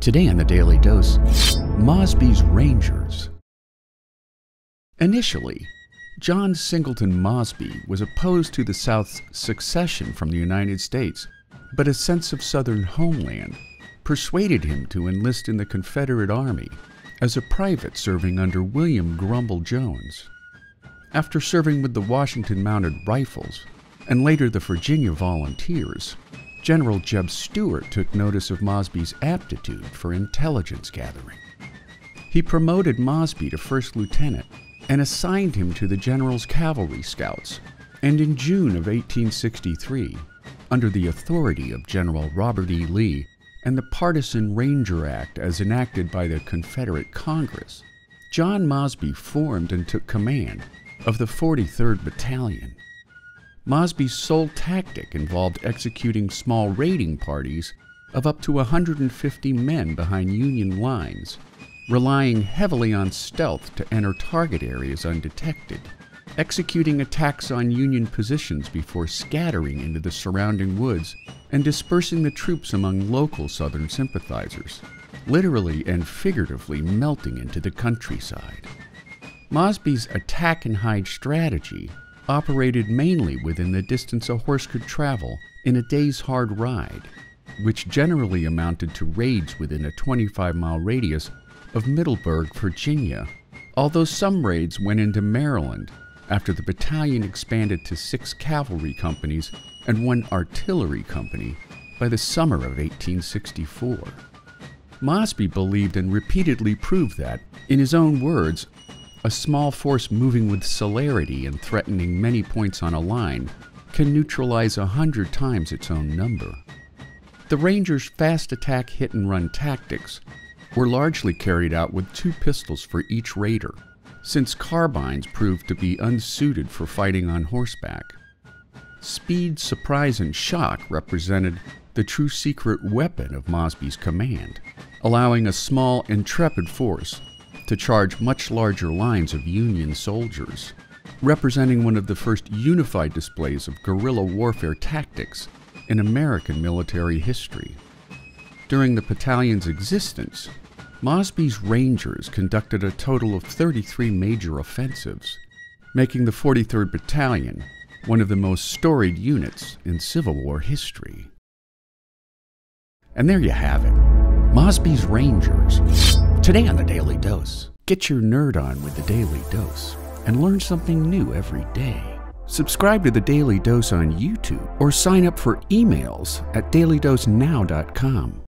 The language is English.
Today on the Daily Dose, Mosby's Rangers. Initially, John Singleton Mosby was opposed to the South's secession from the United States, but a sense of Southern homeland persuaded him to enlist in the Confederate Army as a private serving under William Grumble Jones. After serving with the Washington Mounted Rifles and later the Virginia Volunteers, General Jeb Stuart took notice of Mosby's aptitude for intelligence gathering. He promoted Mosby to first lieutenant and assigned him to the general's cavalry scouts. And in June of 1863, under the authority of General Robert E. Lee and the Partisan Ranger Act as enacted by the Confederate Congress, John Mosby formed and took command of the 43rd Battalion. Mosby's sole tactic involved executing small raiding parties of up to 150 men behind Union lines, relying heavily on stealth to enter target areas undetected, executing attacks on Union positions before scattering into the surrounding woods and dispersing the troops among local Southern sympathizers, literally and figuratively melting into the countryside. Mosby's attack and hide strategy operated mainly within the distance a horse could travel in a day's hard ride, which generally amounted to raids within a 25 mile radius of Middleburg, Virginia, although some raids went into Maryland after the battalion expanded to six cavalry companies and one artillery company by the summer of 1864. Mosby believed and repeatedly proved that, in his own words, a small force moving with celerity and threatening many points on a line can neutralize a hundred times its own number. The Rangers' fast attack hit and run tactics were largely carried out with two pistols for each raider, since carbines proved to be unsuited for fighting on horseback. Speed, surprise, and shock represented the true secret weapon of Mosby's command, allowing a small, intrepid force to charge much larger lines of Union soldiers, representing one of the first unified displays of guerrilla warfare tactics in American military history. During the battalion's existence, Mosby's Rangers conducted a total of 33 major offensives, making the 43rd Battalion one of the most storied units in Civil War history. And there you have it Mosby's Rangers. Today on the Daily Dose, get your nerd on with the Daily Dose and learn something new every day. Subscribe to the Daily Dose on YouTube or sign up for emails at dailydosenow.com.